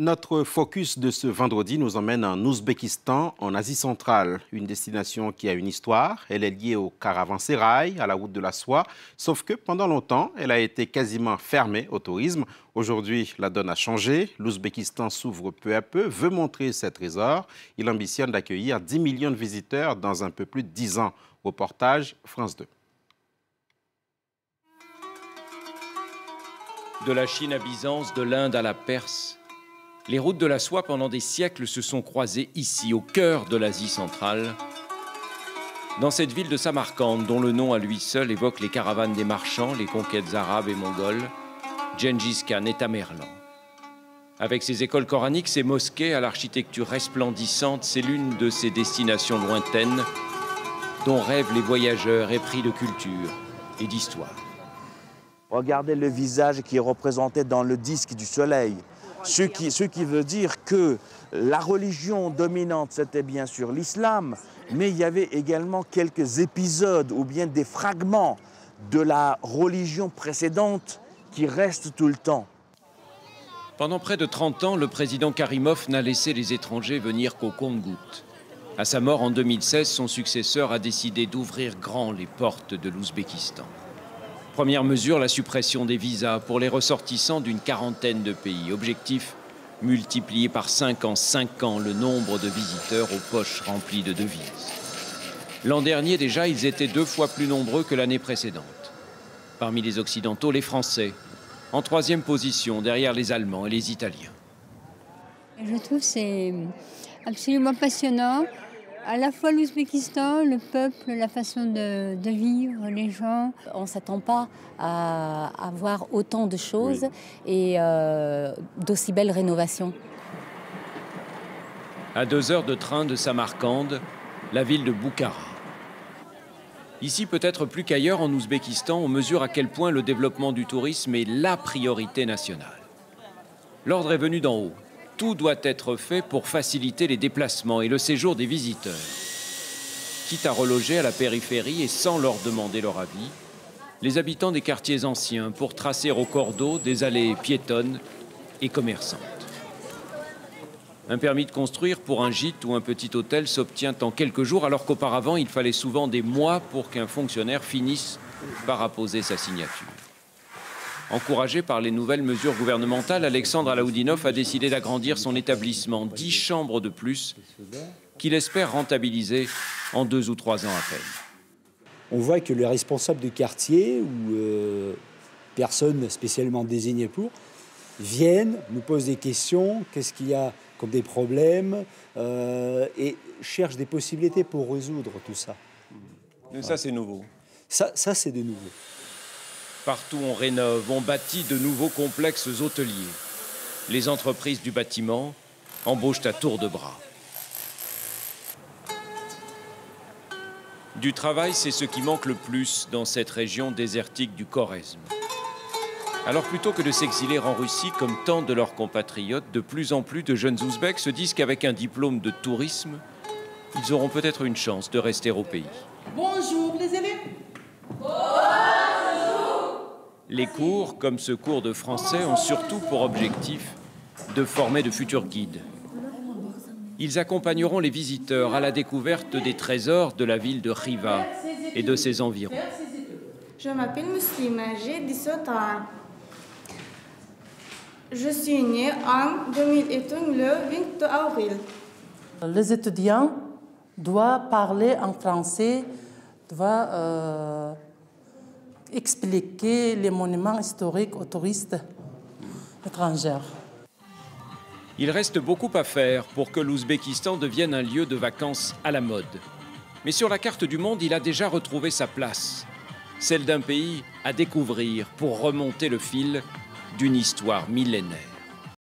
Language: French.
Notre focus de ce vendredi nous emmène en Ouzbékistan, en Asie centrale, une destination qui a une histoire. Elle est liée au caravansérail, à la route de la soie, sauf que pendant longtemps, elle a été quasiment fermée au tourisme. Aujourd'hui, la donne a changé. L'Ouzbékistan s'ouvre peu à peu, veut montrer ses trésors. Il ambitionne d'accueillir 10 millions de visiteurs dans un peu plus de 10 ans. Reportage France 2. De la Chine à Byzance, de l'Inde à la Perse, les routes de la soie pendant des siècles se sont croisées ici, au cœur de l'Asie centrale, dans cette ville de Samarcande, dont le nom à lui seul évoque les caravanes des marchands, les conquêtes arabes et mongoles, Gengis Khan et Tamerlan. Avec ses écoles coraniques, ses mosquées à l'architecture resplendissante, c'est l'une de ces destinations lointaines dont rêvent les voyageurs épris de culture et d'histoire. Regardez le visage qui est représenté dans le disque du soleil. Ce qui, veut dire que la religion dominante, c'était bien sûr l'islam, mais il y avait également quelques épisodes ou bien des fragments de la religion précédente qui restent tout le temps. Pendant près de 30 ans, le président Karimov n'a laissé les étrangers venir qu'au compte-gouttes. À sa mort en 2016, son successeur a décidé d'ouvrir grand les portes de l'Ouzbékistan. Première mesure, la suppression des visas pour les ressortissants d'une quarantaine de pays. Objectif multiplier par 5 en 5 ans le nombre de visiteurs aux poches remplies de devises. L'an dernier déjà, ils étaient deux fois plus nombreux que l'année précédente. Parmi les Occidentaux, les Français, en troisième position derrière les Allemands et les Italiens. Je trouve c'est absolument passionnant à la fois l'Ouzbékistan, le peuple, la façon de, vivre, les gens. On ne s'attend pas à, avoir autant de choses et euh, d'aussi belles rénovations. À deux heures de train de Samarcande, la ville de Boukhara. Ici, peut-être plus qu'ailleurs en Ouzbékistan, on mesure à quel point le développement du tourisme est la priorité nationale. L'ordre est venu d'en haut tout doit être fait pour faciliter les déplacements et le séjour des visiteurs. Quitte à reloger à la périphérie et sans leur demander leur avis, les habitants des quartiers anciens pour tracer au cordeau des allées piétonnes et commerçantes. Un permis de construire pour un gîte ou un petit hôtel s'obtient en quelques jours alors qu'auparavant il fallait souvent des mois pour qu'un fonctionnaire finisse par apposer sa signature. Encouragé par les nouvelles mesures gouvernementales, Alexandre Alaoudinov a décidé d'agrandir son établissement, dix chambres de plus, qu'il espère rentabiliser en deux ou trois ans à peine. On voit que les responsables du quartier ou euh, personnes spécialement désignées pour viennent, nous posent des questions, qu'est-ce qu'il y a comme des problèmes, euh, et cherchent des possibilités pour résoudre tout ça. Mais ça, c'est nouveau. Ça, ça c'est de nouveau. Partout on rénove, on bâtit de nouveaux complexes hôteliers. Les entreprises du bâtiment embauchent à tour de bras. Du travail, c'est ce qui manque le plus dans cette région désertique du Khorezm. Alors plutôt que de s'exiler en Russie comme tant de leurs compatriotes, de plus en plus de jeunes Ouzbeks se disent qu'avec un diplôme de tourisme, ils auront peut-être une chance de rester au pays. Bonjour les élèves. Les cours, comme ce cours de français, ont surtout pour objectif de former de futurs guides. Ils accompagneront les visiteurs à la découverte des trésors de la ville de Riva et de ses environs. Je m'appelle Muslima, j'ai 17 ans. Je suis née en 2001, le 20 avril. Les étudiants doivent parler en français, doivent euh, expliquer les monuments historiques aux touristes étrangers. Il reste beaucoup à faire pour que l'Ouzbékistan devienne un lieu de vacances à la mode. Mais sur la carte du monde, il a déjà retrouvé sa place, celle d'un pays à découvrir pour remonter le fil d'une histoire millénaire.